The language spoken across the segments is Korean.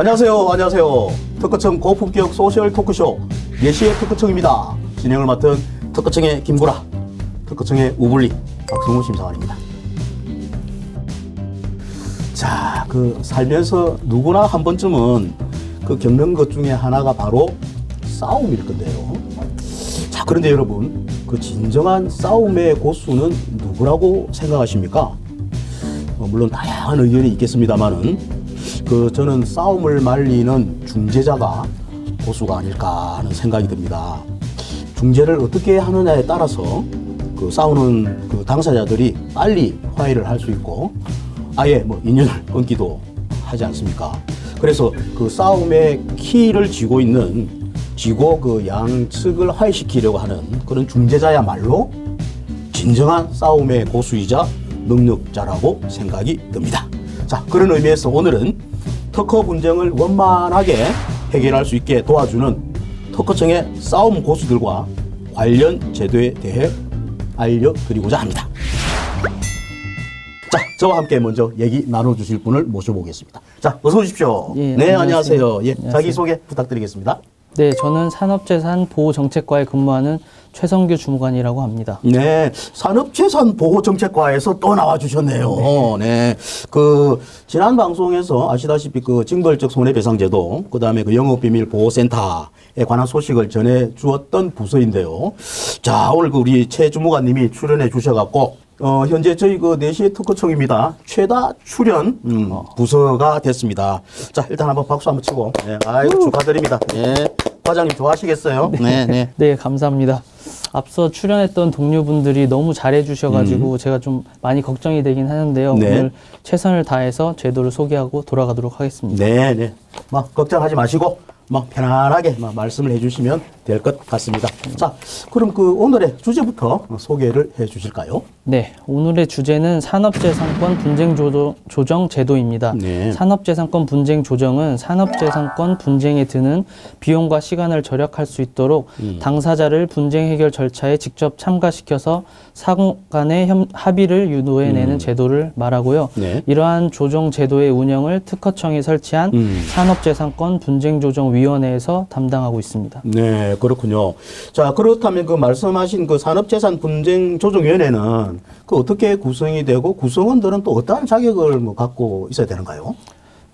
안녕하세요. 안녕하세요. 특허청 고품격 소셜 토크쇼 예시의 특허청입니다. 진행을 맡은 특허청의 김구라, 특허청의 우블리 박성우 심사관입니다. 자, 그 살면서 누구나 한 번쯤은 그 겪는 것 중에 하나가 바로 싸움일 건데요. 자, 그런데 여러분, 그 진정한 싸움의 고수는 누구라고 생각하십니까? 어, 물론 다양한 의견이 있겠습니다만은 그 저는 싸움을 말리는 중재자가 고수가 아닐까 하는 생각이 듭니다. 중재를 어떻게 하느냐에 따라서 그 싸우는 그 당사자들이 빨리 화해를 할 수 있고 아예 뭐 인연을 끊기도 하지 않습니까? 그래서 그 싸움의 키를 쥐고 있는 쥐고 그 양측을 화해시키려고 하는 그런 중재자야말로 진정한 싸움의 고수이자 능력자라고 생각이 듭니다. 자, 그런 의미에서 오늘은 특허 분쟁을 원만하게 해결할 수 있게 도와주는 특허청의 싸움 고수들과 관련 제도에 대해 알려드리고자 합니다. 자, 저와 함께 먼저 얘기 나눠주실 분을 모셔보겠습니다. 자, 어서 오십시오. 예, 네, 안녕하세요. 안녕하세요. 예, 안녕하세요. 자기소개 부탁드리겠습니다. 네, 저는 산업재산 보호 정책과에 근무하는 최성규 주무관이라고 합니다. 네, 산업재산 보호 정책과에서 또 나와 주셨네요. 네. 그, 지난 방송에서 아시다시피 그 징벌적 손해배상제도, 그 다음에 그 영업비밀 보호센터에 관한 소식을 전해 주었던 부서인데요. 자, 오늘 그 우리 최 주무관님이 출연해 주셔 갖고, 어, 현재 저희 그 4시의 특허청입니다. 최다 출연, 음, 부서가 됐습니다. 자, 일단 한번 박수 한번 치고, 네, 아이고, 축하드립니다. 네. 과장님 좋아하시겠어요? 네, 네. 네, 감사합니다. 앞서 출연했던 동료분들이 너무 잘해주셔가지고 제가 좀 많이 걱정이 되긴 하는데요. 음. 네. 오늘 최선을 다해서 제도를 소개하고 돌아가도록 하겠습니다. 네, 네. 막 걱정하지 마시고 막 편안하게 막 말씀을 해주시면 될 것 같습니다. 자, 그럼 그 오늘의 주제부터 소개를 해주실까요? 네, 오늘의 주제는 산업재산권 분쟁 조정, 조정 제도입니다. 네. 산업재산권 분쟁 조정은 산업재산권 분쟁에 드는 비용과 시간을 절약할 수 있도록 음. 당사자를 분쟁 해결 절차에 직접 참가시켜서 상호 간의 협- 합의를 유도해내는 제도를 말하고요. 음. 네. 이러한 조정 제도의 운영을 특허청이 설치한 음. 산업재산권 분쟁 조정 위 원회에서 담당하고 있습니다. 네, 그렇군요. 자, 그렇다면 그 말씀하신 그 산업재산 분쟁 조정위원회는 그 어떻게 구성이 되고 구성원들은 또 어떠한 자격을 뭐 갖고 있어야 되는가요?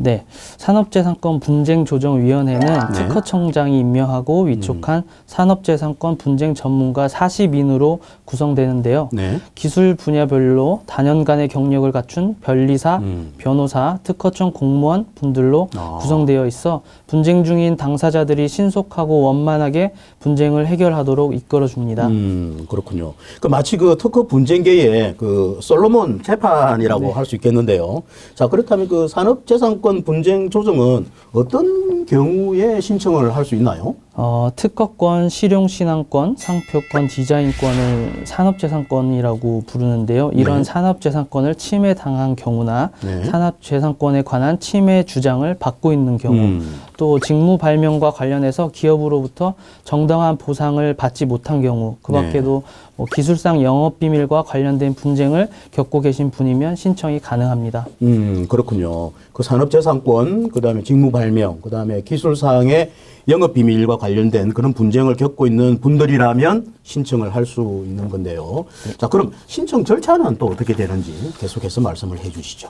네, 산업재산권 분쟁조정위원회는 네. 특허청장이 임명하고 위촉한 산업재산권 분쟁 전문가 40인으로 구성되는데요. 네. 기술 분야별로 단연간의 경력을 갖춘 변리사, 음. 변호사, 특허청 공무원 분들로 아. 구성되어 있어 분쟁 중인 당사자들이 신속하고 원만하게 분쟁을 해결하도록 이끌어줍니다. 음, 그렇군요. 그 마치 그 특허 분쟁계의 그 솔로몬 재판이라고 네. 할수 있겠는데요. 자, 그렇다면 그 산업재산권 분쟁 조정은 어떤 경우에 신청을 할 수 있나요? 어, 특허권, 실용신앙권, 상표권, 디자인권을 산업재산권이라고 부르는데요. 이런 네. 산업재산권을 침해당한 경우나 네. 산업재산권에 관한 침해 주장을 받고 있는 경우, 음. 또 직무 발명과 관련해서 기업으로부터 정당한 보상을 받지 못한 경우, 그 네. 밖에도 뭐 기술상 영업 비밀과 관련된 분쟁을 겪고 계신 분이면 신청이 가능합니다. 음, 그렇군요. 그 산업재산권, 그 다음에 직무발명, 그 다음에 기술사항의 영업 비밀과 관련된 그런 분쟁을 겪고 있는 분들이라면 신청을 할 수 있는 건데요. 자, 그럼 신청 절차는 또 어떻게 되는지 계속해서 말씀을 해 주시죠.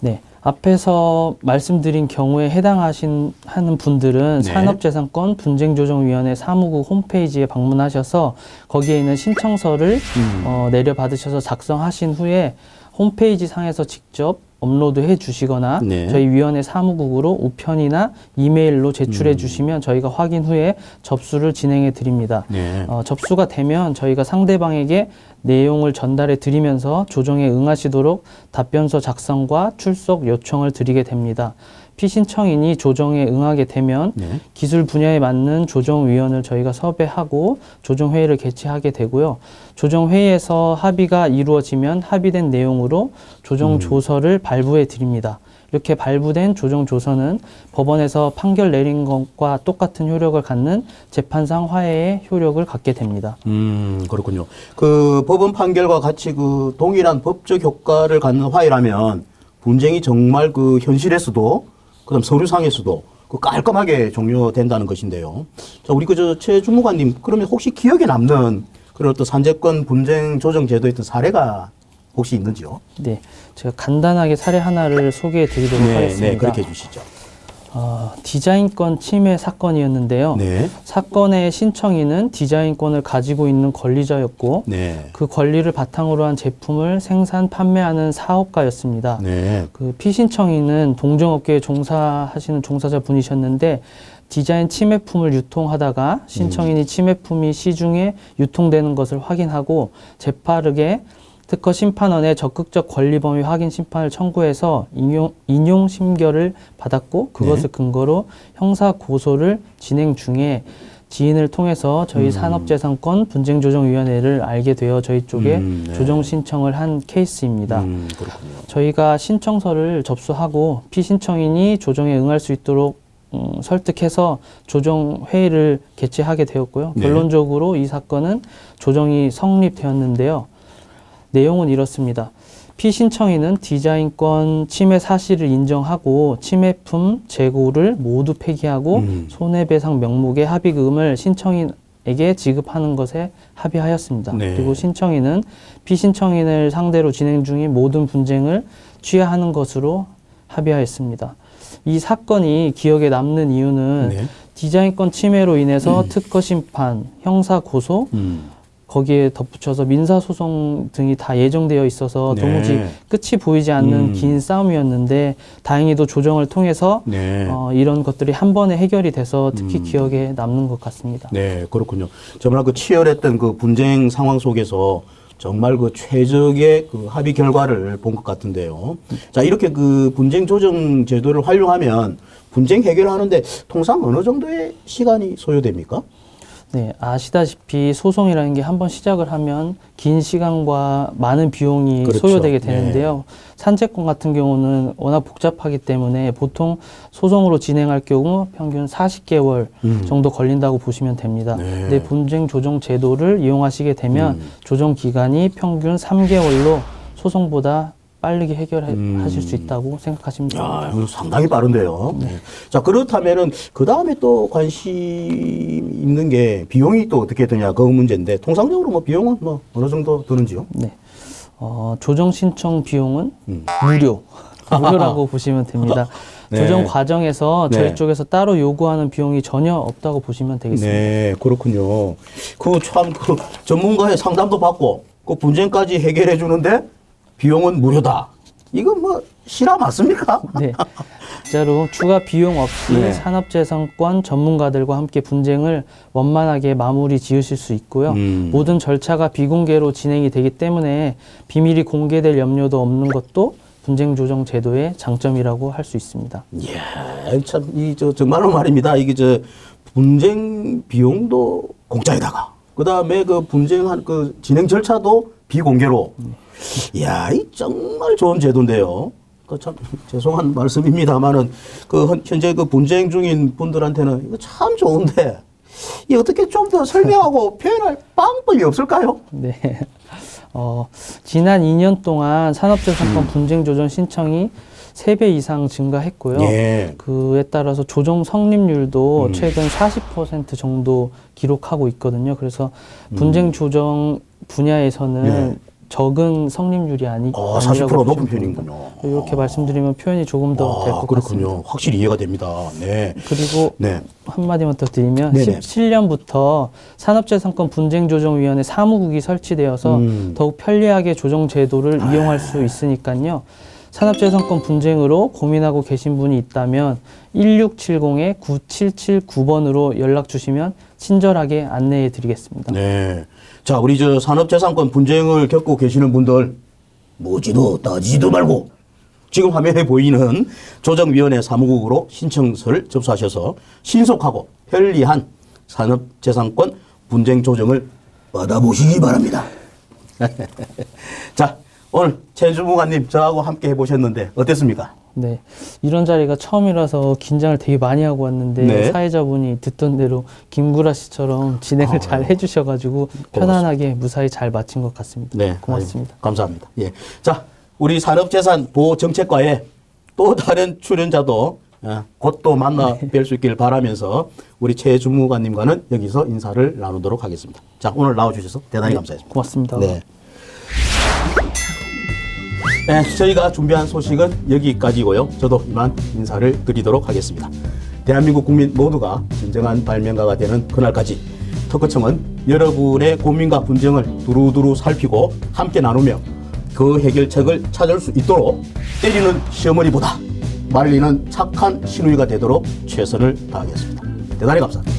네. 앞에서 말씀드린 경우에 해당하신 하는 분들은 네. 산업재산권 분쟁조정위원회 사무국 홈페이지에 방문하셔서 거기에 있는 신청서를 음. 어, 내려받으셔서 작성하신 후에 홈페이지 상에서 직접 업로드해 주시거나 네. 저희 위원회 사무국으로 우편이나 이메일로 제출해 주시면 저희가 확인 후에 접수를 진행해 드립니다. 네. 어, 접수가 되면 저희가 상대방에게 내용을 전달해 드리면서 조정에 응하시도록 답변서 작성과 출석 요청을 드리게 됩니다. 피신청인이 조정에 응하게 되면 네. 기술 분야에 맞는 조정위원을 저희가 섭외하고 조정회의를 개최하게 되고요. 조정회의에서 합의가 이루어지면 합의된 내용으로 조정조서를 발부해 드립니다. 이렇게 발부된 조정조서는 법원에서 판결 내린 것과 똑같은 효력을 갖는 재판상 화해의 효력을 갖게 됩니다. 음, 그렇군요. 그 법원 판결과 같이 그 동일한 법적 효과를 갖는 화해라면 분쟁이 정말 그 현실에서도 그다음 서류상에서도 그 깔끔하게 종료된다는 것인데요. 자, 우리 그저 최 주무관님 그러면 혹시 기억에 남는 그런 어떤 산재권 분쟁 조정 제도의 어떤 사례가 혹시 있는지요? 네, 제가 간단하게 사례 하나를 소개해 드리도록 하겠습니다. 네, 그렇게 해 주시죠. 어, 디자인권 침해 사건이었는데요. 네, 사건의 신청인은 디자인권을 가지고 있는 권리자였고 네, 그 권리를 바탕으로 한 제품을 생산 판매하는 사업가였습니다. 네, 그 피신청인은 동종업계에 종사하시는 종사자 분이셨는데 디자인 침해품을 유통하다가 신청인이 침해품이 시중에 유통되는 것을 확인하고 재빠르게 특허 심판원에 적극적 권리 범위 확인 심판을 청구해서 인용, 인용 심결을 받았고 그것을 근거로 형사 고소를 진행 중에 지인을 통해서 저희 산업재산권 분쟁조정위원회를 알게 되어 저희 쪽에 음, 네. 조정 신청을 한 케이스입니다. 음. 저희가 신청서를 접수하고 피신청인이 조정에 응할 수 있도록 음, 설득해서 조정 회의를 개최하게 되었고요. 네. 결론적으로 이 사건은 조정이 성립되었는데요. 내용은 이렇습니다. 피신청인은 디자인권 침해 사실을 인정하고 침해품 재고를 모두 폐기하고 음. 손해배상 명목의 합의금을 신청인에게 지급하는 것에 합의하였습니다. 네. 그리고 신청인은 피신청인을 상대로 진행 중인 모든 분쟁을 취하하는 것으로 합의하였습니다. 이 사건이 기억에 남는 이유는 네. 디자인권 침해로 인해서 특허 심판, 형사 고소, 음. 거기에 덧붙여서 민사소송 등이 다 예정되어 있어서 네. 도무지 끝이 보이지 않는 음. 긴 싸움이었는데 다행히도 조정을 통해서 네. 어, 이런 것들이 한 번에 해결이 돼서 특히 음. 기억에 남는 것 같습니다. 네, 그렇군요. 정말 그 치열했던 그 분쟁 상황 속에서 정말 그 최적의 그 합의 결과를 본 것 같은데요. 자, 이렇게 그 분쟁 조정 제도를 활용하면 분쟁 해결하는데 통상 어느 정도의 시간이 소요됩니까? 네, 아시다시피 소송이라는 게 한번 시작을 하면 긴 시간과 많은 비용이 그렇죠. 소요되게 네. 되는데요. 산재권 같은 경우는 워낙 복잡하기 때문에 보통 소송으로 진행할 경우 평균 40개월 음. 정도 걸린다고 보시면 됩니다. 네. 근데 분쟁 조정 제도를 이용하시게 되면 음. 조정 기간이 평균 3개월로 소송보다 빠르게 해결하실 음. 수 있다고 생각하시면 됩니다. 야, 상당히 빠른데요. 네. 자, 그렇다면은 그 다음에 또 관심 있는 게 비용이 또 어떻게 드냐 그 문제인데 통상적으로 뭐 비용은 뭐 어느 정도 드는지요? 네. 어, 조정 신청 비용은 음. 무료. 무료라고 보시면 됩니다. 네. 조정 과정에서 네. 저희 쪽에서 따로 요구하는 비용이 전혀 없다고 보시면 되겠습니다. 네, 그렇군요. 그 참그 전문가의 상담도 받고 그 분쟁까지 해결해 주는데 비용은 무료다. 이건 뭐 실화 맞습니까? 네. 진짜로 추가 비용 없이 네. 산업재산권 전문가들과 함께 분쟁을 원만하게 마무리 지으실 수 있고요. 음. 모든 절차가 비공개로 진행이 되기 때문에 비밀이 공개될 염려도 없는 것도 분쟁 조정 제도의 장점이라고 할 수 있습니다. 이야, 참, 이, 저, 정말로 말입니다. 이게 저, 분쟁 비용도 공짜에다가, 그 다음에 그 분쟁한 그 진행 절차도 비공개로. 이야, 이 정말 좋은 제도인데요. 그 참, 죄송한 말씀입니다만은, 그, 현- 현재 그 분쟁 중인 분들한테는 이거 참 좋은데, 이 어떻게 좀 더 설명하고 표현할 방법이 없을까요? 네. 어, 지난 2년 동안 산업재산권 분쟁 조정 신청이 3배 이상 증가했고요. 예. 그에 따라서 조정 성립률도 음. 최근 40% 정도 기록하고 있거든요. 그래서 분쟁 조정 분야에서는 음. 네. 적은 성립률이 아니, 어, 아니라고 40% 높은. 편이군요. 이렇게 말씀드리면 표현이 조금 더될 아, 것 그렇군요. 같습니다. 확실히 이해가 됩니다. 네. 그리고 네. 한마디만 더 드리면 네네. 17년부터 산업재산권 분쟁조정위원회 사무국이 설치되어서 음. 더욱 편리하게 조정 제도를 이용할 수 있으니까요. 산업재산권 분쟁으로 고민하고 계신 분이 있다면 1670에 9779번으로 연락 주시면 친절하게 안내해 드리겠습니다. 네. 자, 우리 저 산업재산권 분쟁을 겪고 계시는 분들, 뭐지도 따지지도 말고, 지금 화면에 보이는 조정위원회 사무국으로 신청서를 접수하셔서 신속하고 편리한 산업재산권 분쟁 조정을 받아보시기 바랍니다. 자, 오늘 최주무관님 저하고 함께 해보셨는데 어땠습니까? 네. 이런 자리가 처음이라서 긴장을 되게 많이 하고 왔는데 네. 사회자분이 듣던 대로 김구라 씨처럼 진행을 잘 해주셔가지고 편안하게 무사히 잘 마친 것 같습니다. 네, 고맙습니다. 아유, 감사합니다. 예. 자, 우리 산업재산 보호 정책과에 또 다른 출연자도 예, 곧또 만나 뵐수 있길 바라면서 우리 최 주무관님과는 여기서 인사를 나누도록 하겠습니다. 자, 오늘 나와주셔서 대단히 감사했습니다. 고맙습니다. 네. 네, 저희가 준비한 소식은 여기까지고요. 저도 이만 인사를 드리도록 하겠습니다. 대한민국 국민 모두가 진정한 발명가가 되는 그날까지 특허청은 여러분의 고민과 분쟁을 두루두루 살피고 함께 나누며 그 해결책을 찾을 수 있도록 때리는 시어머니보다 말리는 착한 시누이가 되도록 최선을 다하겠습니다. 대단히 감사합니다.